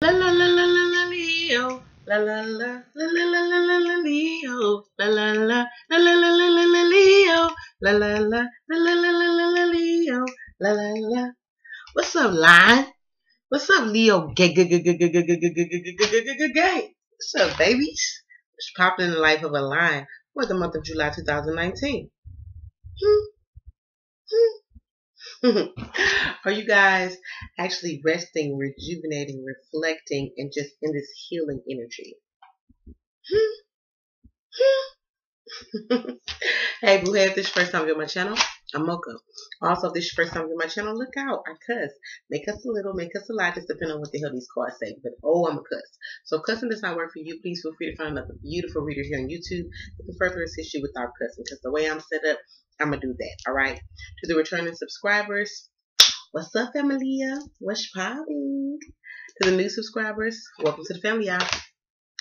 La la la la la la Leo. La la la la la la la la la Leo. La la la la la la la la la Leo. La la la la la la la la la Leo. La la la. What's up, line? What's up, Leo? Gay, gay, gay, gay, gay, gay, gay, gay, gay, gay, gay, gay. What's up, babies? What's popping in the life of a line for the month of July 2019? Hmm. Hmm. Are you guys actually resting, rejuvenating, reflecting, and just in this healing energy? hey, boo, if this first time on my channel, I'm Mocha. Also, if this first time on my channel, look out. I cuss. Make us a little, make us a lot, just depending on what the hell these cards say. But, oh, I'm a cuss. So, cussing does not work for you, please feel free to find another beautiful reader here on YouTube that can further assist you without cussing. Because the way I'm set up, I'm to do that. All right. To the returning subscribers, what's up, Emilia? What's popping? To the new subscribers, welcome to the family, y'all.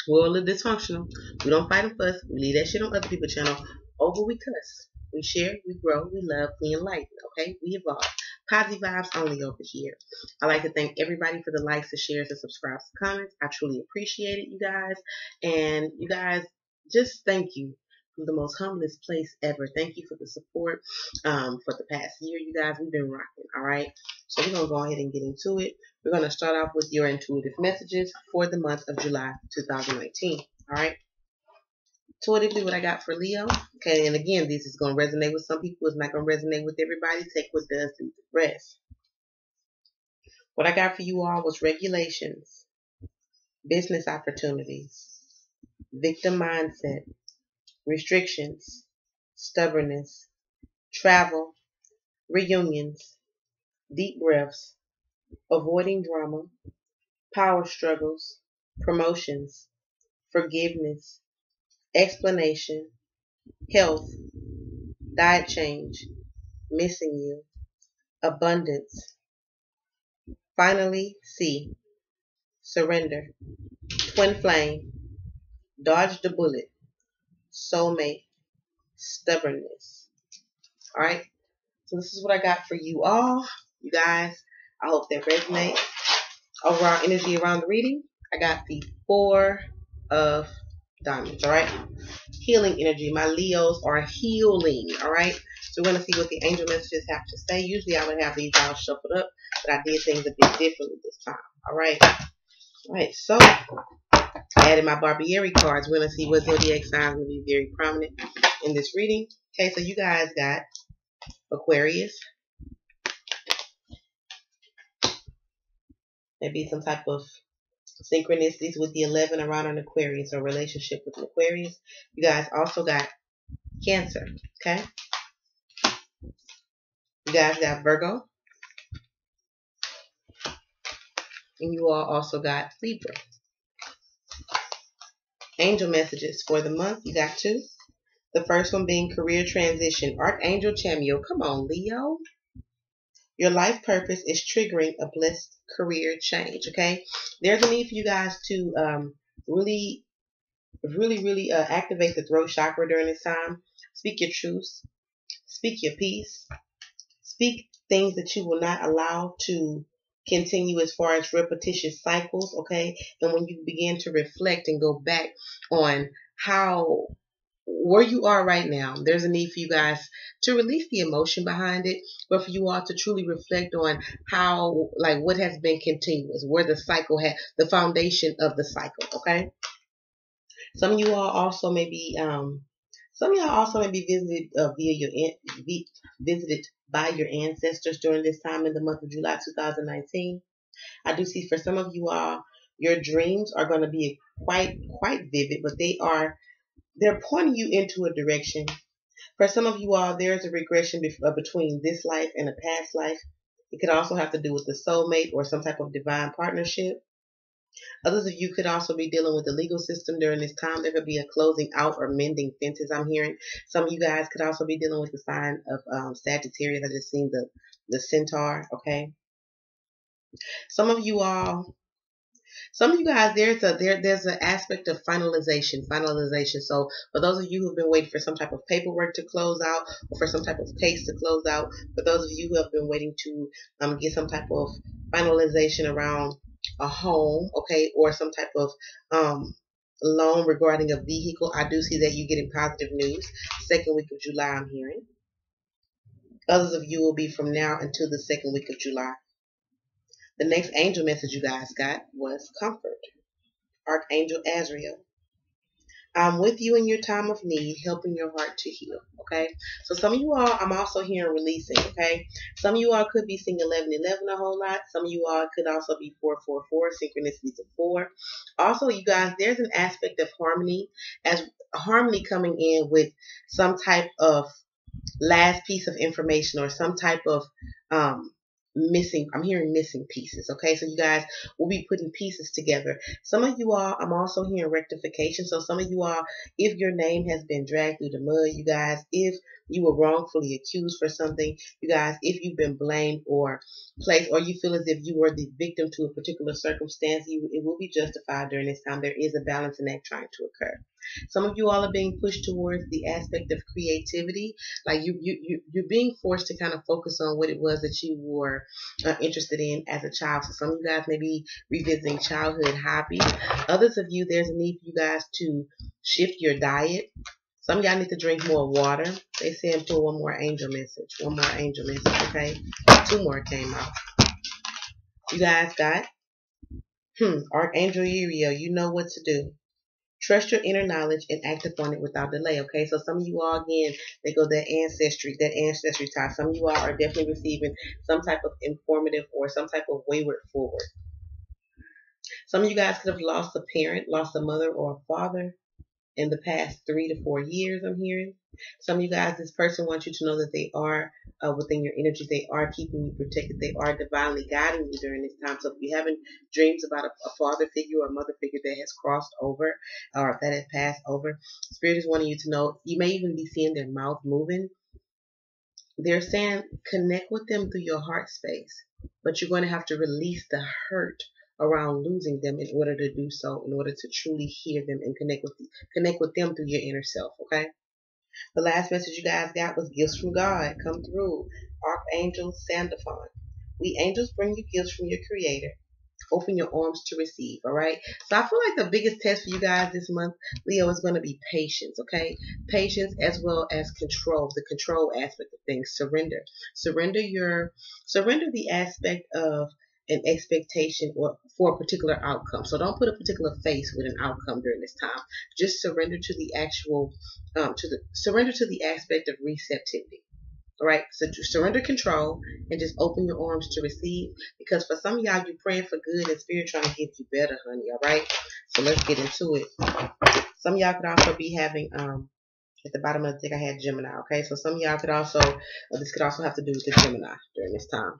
We're a little dysfunctional. We don't fight and fuss. We leave that shit on other people's channel. Over we cuss. We share, we grow, we love, we enlighten, okay? We evolve. Positive vibes only over here. I'd like to thank everybody for the likes, the shares, the subscribes, the comments. I truly appreciate it, you guys. And you guys, just thank you the most humblest place ever. Thank you for the support um, for the past year, you guys. We've been rocking, all right? So we're going to go ahead and get into it. We're going to start off with your intuitive messages for the month of July 2019, all right? Intuitively, what I got for Leo. Okay, and again, this is going to resonate with some people. It's not going to resonate with everybody. Take what does, leave the rest. What I got for you all was regulations, business opportunities, victim mindset, restrictions, stubbornness, travel, reunions, deep breaths, avoiding drama, power struggles, promotions, forgiveness, explanation, health, diet change, missing you, abundance. Finally, C, surrender, twin flame, dodge the bullet, soulmate, stubbornness. All right. So this is what I got for you all, you guys. I hope that resonates. Overall energy around the reading, I got the four of diamonds. All right. Healing energy. My Leos are healing. All right. So we're gonna see what the angel messages have to say. Usually I would have these all shuffled up, but I did things a bit differently this time. All right. All right. So added my Barbieri cards. We're going to see what zodiac signs will be very prominent in this reading. Okay, so you guys got Aquarius. Maybe some type of synchronicities with the 11 around an Aquarius or relationship with an Aquarius. You guys also got Cancer. Okay. You guys got Virgo. And you all also got Libra. Angel messages for the month. You got two. The first one being career transition. Archangel Chamuel. Come on, Leo. Your life purpose is triggering a blessed career change. Okay. There's a need for you guys to um, really, really, really uh, activate the throat chakra during this time. Speak your truths. Speak your peace. Speak things that you will not allow to continue as far as repetitious cycles, okay? And when you begin to reflect and go back on how where you are right now, there's a need for you guys to release the emotion behind it, but for you all to truly reflect on how, like, what has been continuous, where the cycle had, the foundation of the cycle, okay? Some of you all also may be, um, some of y'all also may be visited uh, via your visited by your ancestors during this time in the month of July 2019. I do see for some of you all, your dreams are going to be quite quite vivid, but they are they're pointing you into a direction. For some of you all, there's a regression uh, between this life and a past life. It could also have to do with the soulmate or some type of divine partnership. Others of you could also be dealing with the legal system during this time. There could be a closing out or mending fences, I'm hearing. Some of you guys could also be dealing with the sign of um, Sagittarius. I just seen the, the centaur, okay? Some of you all, some of you guys, there's a there there's an aspect of finalization, finalization. So for those of you who've been waiting for some type of paperwork to close out, or for some type of case to close out, for those of you who have been waiting to um, get some type of finalization around a home, okay, or some type of um, loan regarding a vehicle. I do see that you're getting positive news. Second week of July, I'm hearing. Others of you will be from now until the second week of July. The next angel message you guys got was comfort. Archangel Azrael. I'm with you in your time of need, helping your heart to heal. Okay. So some of you all, I'm also hearing releasing. Okay. Some of you all could be seeing 1111 a whole lot. Some of you all could also be 444, synchronicities of four. Also, you guys, there's an aspect of harmony as harmony coming in with some type of last piece of information or some type of um, missing i'm hearing missing pieces okay? So you guys will be putting pieces together. Some of you all i'm also hearing rectification. So some of you all if your name has been dragged through the mud you guys if you were wrongfully accused for something you guys if you've been blamed or placed or you feel as if you were the victim to a particular circumstance you, it will be justified during this time there is a balancing act trying to occur some of you all are being pushed towards the aspect of creativity. Like you, you, you you're being forced to kind of focus on what it was that you were uh, interested in as a child. So some of you guys may be revisiting childhood hobbies. Others of you, there's a need for you guys to shift your diet. Some of y'all need to drink more water. They said pull one more angel message. One more angel message, okay? Two more came out. You guys got? Hmm, Archangel Uriel, you know what to do. Trust your inner knowledge and act upon it without delay. Okay, so some of you all again, they go that ancestry, that ancestry tie. Some of you all are definitely receiving some type of informative or some type of wayward forward. Some of you guys could have lost a parent, lost a mother or a father in the past three to four years, I'm hearing. Some of you guys, this person wants you to know that they are uh, within your energy. They are keeping you protected. They are divinely guiding you during this time. So if you having dreams about a, a father figure or a mother figure that has crossed over or that has passed over, Spirit is wanting you to know. You may even be seeing their mouth moving. They're saying connect with them through your heart space, but you're going to have to release the hurt around losing them in order to do so, in order to truly hear them and connect with connect with them through your inner self. Okay. The last message you guys got was gifts from God. Come through. Archangel Sandalphon. We angels bring you gifts from your creator. Open your arms to receive, all right? So I feel like the biggest test for you guys this month, Leo, is going to be patience, okay? Patience as well as control, the control aspect of things. Surrender. Surrender your, surrender the aspect of an expectation or for a particular outcome. So don't put a particular face with an outcome during this time. Just surrender to the actual, um, to the surrender to the aspect of receptivity. All right, so surrender control and just open your arms to receive. Because for some of y'all, you're praying for good and spirit trying to give you better, honey. All right, so let's get into it. Some y'all could also be having um at the bottom of the deck. I had Gemini. Okay, so some y'all could also uh, this could also have to do with the Gemini during this time.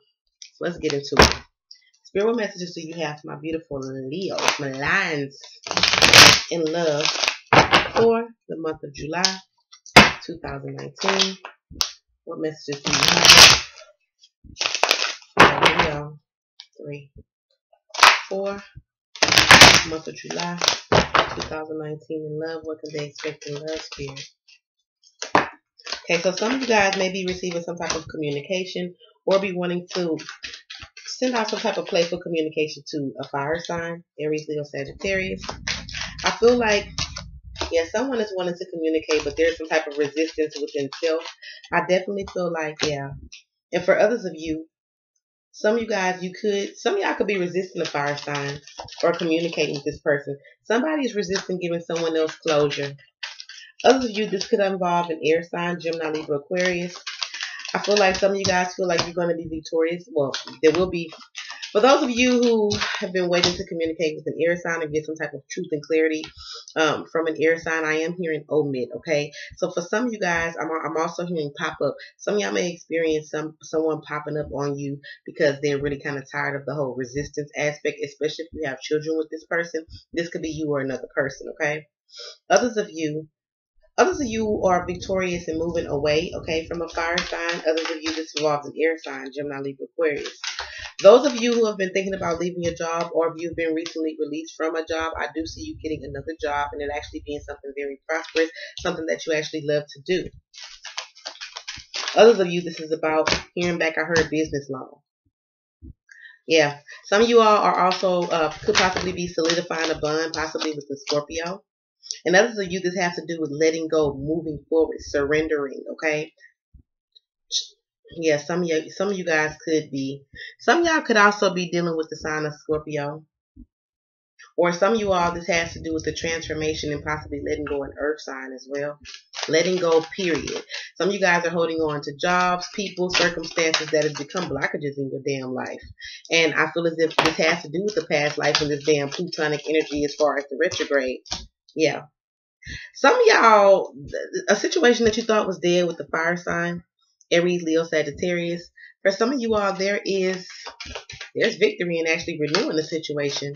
So let's get into it. Spirit, what messages do you have for my beautiful Leo, my lions in love for the month of July 2019? What messages do you have? Leo, three, four, month of July 2019 in love. What can they expect in love, Spirit? Okay, so some of you guys may be receiving some type of communication or be wanting to send out some type of playful communication to a fire sign, Aries, Leo, Sagittarius. I feel like, yeah, someone is wanting to communicate, but there's some type of resistance within self. I definitely feel like, yeah. And for others of you, some of you guys, you could, some of y'all could be resisting the fire sign or communicating with this person. Somebody is resisting giving someone else closure. Others of you, this could involve an air sign, Gemini, Libra, Aquarius. I feel like some of you guys feel like you're going to be victorious. Well, there will be. For those of you who have been waiting to communicate with an air sign and get some type of truth and clarity um, from an air sign, I am hearing omit. Okay, so for some of you guys, I'm, I'm also hearing pop up. Some of y'all may experience some someone popping up on you because they're really kind of tired of the whole resistance aspect, especially if you have children with this person. This could be you or another person. Okay, others of you Others of you are victorious and moving away, okay, from a fire sign. Others of you, this involves an air sign, Gemini, Libra, Aquarius. Those of you who have been thinking about leaving your job or if you've been recently released from a job, I do see you getting another job and it actually being something very prosperous, something that you actually love to do. Others of you, this is about hearing back, I heard business law. Yeah. Some of you all are also, uh, could possibly be solidifying a bond, possibly with the Scorpio. And others of you, this has to do with letting go, moving forward, surrendering, okay? Yeah, some of you, some of you guys could be. Some y'all could also be dealing with the sign of Scorpio. Or some of you all, this has to do with the transformation and possibly letting go an earth sign as well. Letting go, period. Some of you guys are holding on to jobs, people, circumstances that have become blockages in your damn life. And I feel as if this has to do with the past life and this damn plutonic energy as far as the retrograde. Yeah. Some of y'all, a situation that you thought was dead with the fire sign, Aries, Leo, Sagittarius. For some of you all, there is there's victory in actually renewing the situation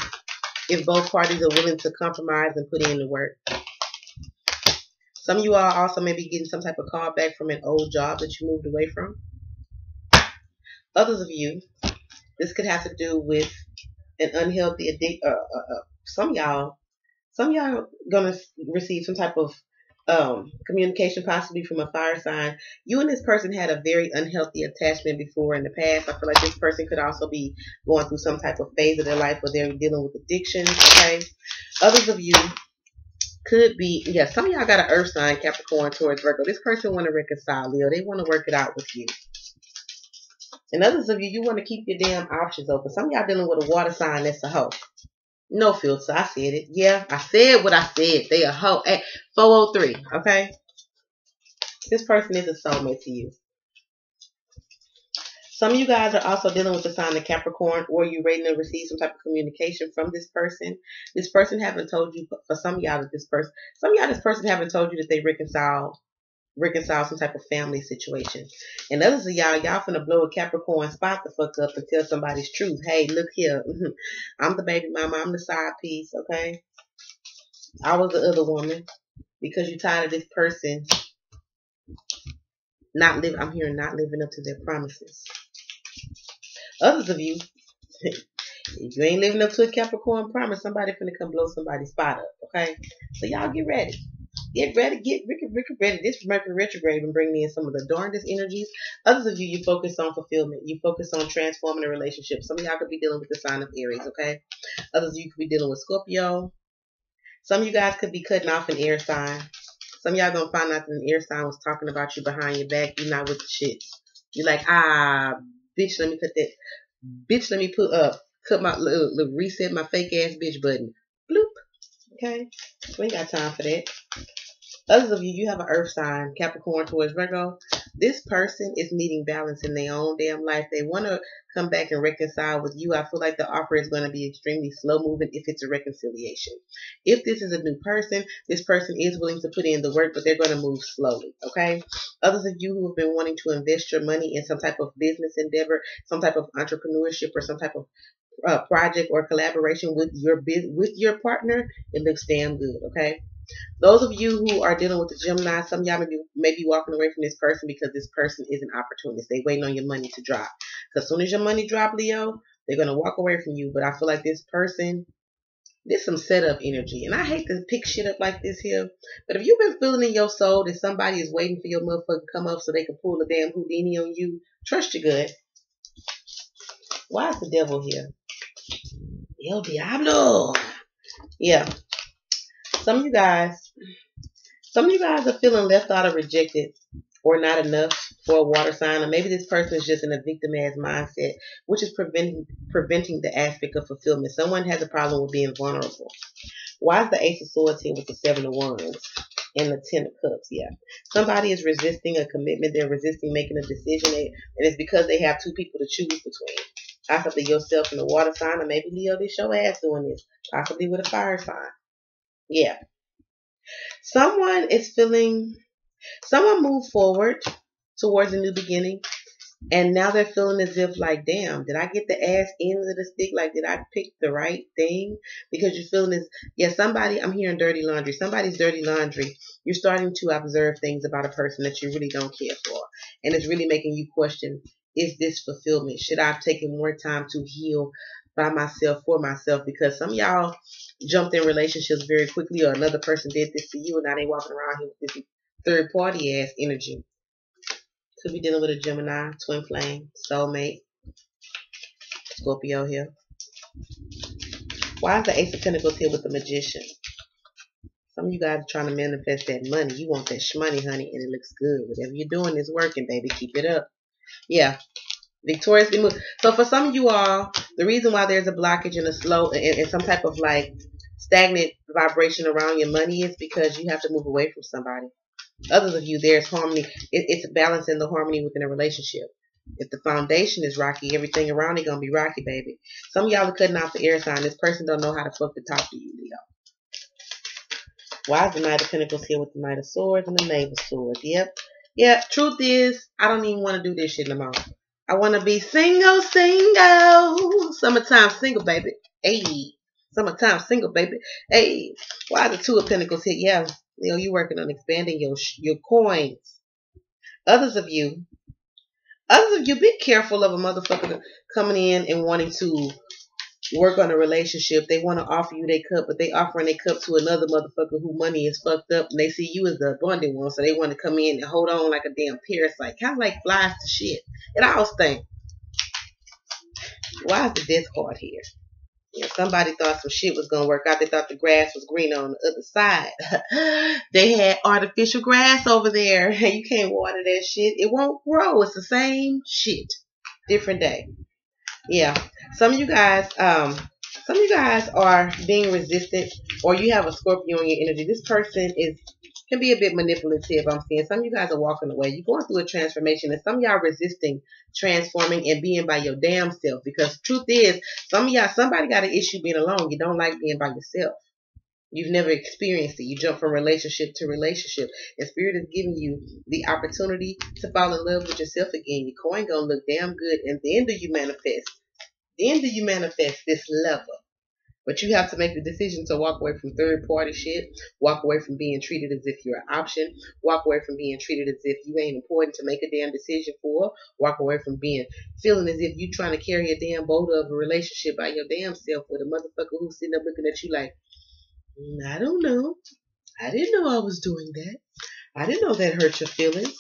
if both parties are willing to compromise and put in the work. Some of you all also may be getting some type of call back from an old job that you moved away from. Others of you, this could have to do with an unhealthy addict. Uh, uh, uh, some y'all, some y'all gonna receive some type of um, communication, possibly from a fire sign. You and this person had a very unhealthy attachment before in the past. I feel like this person could also be going through some type of phase of their life where they're dealing with addiction. Okay. Others of you could be, yeah, some of y'all got an earth sign, Capricorn towards Virgo. This person want to reconcile, Leo. They want to work it out with you. And others of you, you want to keep your damn options open. Some y'all dealing with a water sign that's a hoe. No filter. I said it. Yeah, I said what I said. They a hoe. At 403, okay? This person is a soulmate to you. Some of you guys are also dealing with the sign of Capricorn, or you're ready to receive some type of communication from this person. This person haven't told you, for some of y'all, this person, some of y'all, this person haven't told you that they reconcile reconcile some type of family situation. And others of y'all, y'all finna blow a Capricorn spot the fuck up and tell somebody's truth. Hey, look here. I'm the baby mama. I'm the side piece, okay? I was the other woman because you're tired of this person not living. I'm here not living up to their promises. Others of you, if you ain't living up to a Capricorn promise, somebody finna come blow somebody's spot up, okay? So y'all get ready. Get ready, get ready. This Mercury retrograde and bring in some of the darndest energies. Others of you, you focus on fulfillment. You focus on transforming a relationship. Some of y'all could be dealing with the sign of Aries, okay? Others of you could be dealing with Scorpio. Some of you guys could be cutting off an air sign. Some of y'all gonna find out that an air sign was talking about you behind your back. You're not with the shits. You're like, ah, bitch, let me cut that. Bitch, let me put up, cut my, little, little reset my fake ass bitch button. Bloop. Okay? We ain't got time for that. Others of you, you have an earth sign, Capricorn towards Virgo. This person is needing balance in their own damn life. They want to come back and reconcile with you. I feel like the offer is going to be extremely slow moving if it's a reconciliation. If this is a new person, this person is willing to put in the work, but they're going to move slowly. Okay. Others of you who have been wanting to invest your money in some type of business endeavor, some type of entrepreneurship, or some type of uh, project or collaboration with your with your partner, it looks damn good. Okay. Those of you who are dealing with the Gemini, some y'all may be, may be walking away from this person because this person is an opportunist. They waiting on your money to drop. Because as soon as your money drop, Leo, they're going to walk away from you. But I feel like this person, there's some setup energy. And I hate to pick shit up like this here. But if you've been feeling in your soul that somebody is waiting for your motherfucker to come up so they can pull a damn Houdini on you, trust your gut. Why is the devil here? El Diablo. Yeah. Some of you guys, some of you guys are feeling left out or rejected or not enough for a water sign, or maybe this person is just in a victim ass mindset, which is preventing preventing the aspect of fulfillment. Someone has a problem with being vulnerable. Why is the Ace of Swords here with the Seven of Wands and the Ten of Cups? Yeah, somebody is resisting a commitment. They're resisting making a decision, and it's because they have two people to choose between. Possibly yourself and the water sign, or maybe Leo, this your ass doing this. Possibly with a fire sign. Yeah. Someone is feeling, someone moved forward towards a new beginning. And now they're feeling as if like, damn, did I get the ass end of the stick? Like, did I pick the right thing? Because you're feeling this, yeah, somebody, I'm hearing dirty laundry. Somebody's dirty laundry. You're starting to observe things about a person that you really don't care for. And it's really making you question, is this fulfillment? Should I have taken more time to heal by myself for myself? Because some y'all jumped in relationships very quickly or another person did this to you and now they walking around here with this third party ass energy. Could be dealing with a Gemini, twin flame, soulmate. Scorpio here. Why is the Ace of Pentacles here with the Magician? Some of you guys are trying to manifest that money. You want that money, honey, and it looks good. Whatever you're doing is working, baby. Keep it up. Yeah. Victoriously move. So for some of you all, the reason why there's a blockage and a slow and, and some type of like stagnant vibration around your money is because you have to move away from somebody. Others of you, there's harmony. It, it's balancing the harmony within a relationship. If the foundation is rocky, everything around it gonna be rocky, baby. Some y'all are cutting off the air sign. This person don't know how to fuck to talk to you, Leo. Why is the Knight of Pentacles here with the Knight of Swords and the Knave of Swords? Yep. Yeah, truth is, I don't even want to do this shit no more. I want to be single, single. Summertime single, baby. Hey. Summertime single, baby. Hey. Why the Two of Pentacles here? Yeah. You know, you're working on expanding your your coins. Others of you, others of you, be careful of a motherfucker coming in and wanting to work on a relationship. They want to offer you their cup, but they offering their cup to another motherfucker who money is fucked up, and they see you as the abundant one, so they want to come in and hold on like a damn parasite, kind of like flies to shit. And I always think, why is the death card here? Somebody thought some shit was gonna work out. They thought the grass was green on the other side. they had artificial grass over there. You can't water that shit. It won't grow. It's the same shit. Different day yeah. Some of you guys um some of you guys are being resistant or you have a scorpio in your energy. This person is can be a bit manipulative i'm seeing. Some of you guys are walking away. You're going through a transformation and some of y'all resisting transforming and being by your damn self because truth is some of y'all somebody got an issue being alone. You don't like being by yourself You've never experienced it. You jump from relationship to relationship. And Spirit is giving you the opportunity to fall in love with yourself again. Your coin gonna look damn good. And then do you manifest? Then do you manifest this level? But you have to make the decision to walk away from third party shit, walk away from being treated as if you're an option, walk away from being treated as if you ain't important to make a damn decision for, walk away from being feeling as if you trying to carry a damn boat of a relationship by your damn self with a motherfucker who's sitting up looking at you like, I don't know. I didn't know I was doing that. I didn't know that hurt your feelings.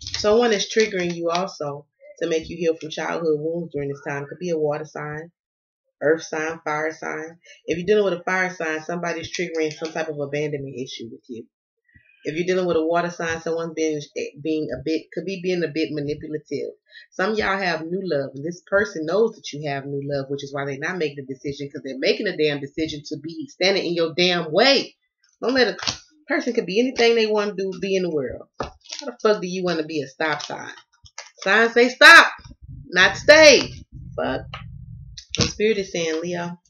Someone is triggering you also to make you heal from childhood wounds during this time. It could be a water sign, earth sign, fire sign. If you're dealing with a fire sign, somebody's triggering some type of abandonment issue with you. If you're dealing with a water sign, someone's being being a bit could be being a bit manipulative. Some y'all have new love, and this person knows that you have new love, which is why they're not making a decision because they're making a damn decision to be standing in your damn way. Don't let a person could be anything they want to do, be in the world. How the fuck do you want to be a stop sign? Signs say stop, not stay. Fuck. The spirit is saying, Leo,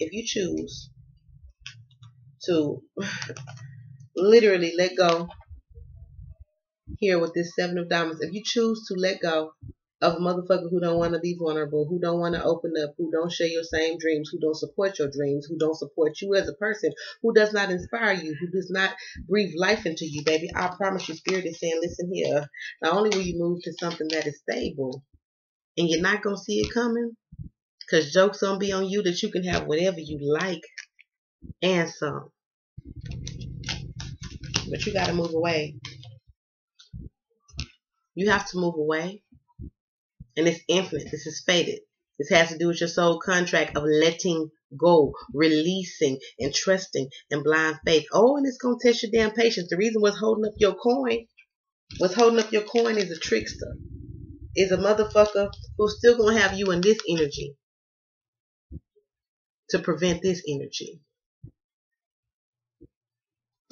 if you choose to literally let go here with this seven of diamonds. If you choose to let go of a motherfucker who don't want to be vulnerable, who don't want to open up, who don't share your same dreams, who don't support your dreams, who don't support you as a person, who does not inspire you, who does not breathe life into you, baby. I promise you, Spirit is saying, listen here. Not only will you move to something that is stable, and you're not going to see it coming, because joke's to be on you that you can have whatever you like and some. But you got to move away. You have to move away. And it's infinite. This is fated. This has to do with your soul contract of letting go, releasing, and trusting and blind faith. Oh, and it's going to test your damn patience. The reason what's holding up your coin, what's holding up your coin is a trickster. Is a motherfucker who's still going to have you in this energy to prevent this energy.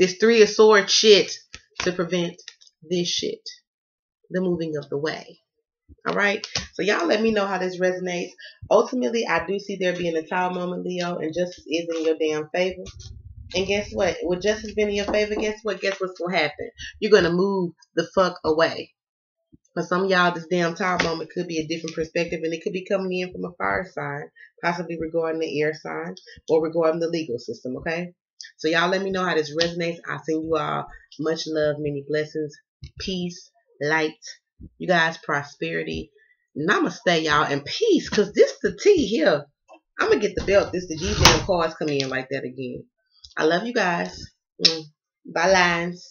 This three of swords shit to prevent this shit. The moving of the way. All right. So y'all let me know how this resonates. Ultimately, I do see there being a tower moment, Leo, and justice is in your damn favor. And guess what? With justice being in your favor, guess what? Guess what's gonna happen? You're gonna move the fuck away. For some y'all, this damn tower moment could be a different perspective, and it could be coming in from a fire sign, possibly regarding the air sign or regarding the legal system. Okay. So y'all let me know how this resonates. I send you all much love, many blessings, peace, light, you guys prosperity. Namaste, y'all, and peace. Cause this the tea here. I'm gonna get the belt. This the these damn cards come in like that again. I love you guys. Mm. Bye lines.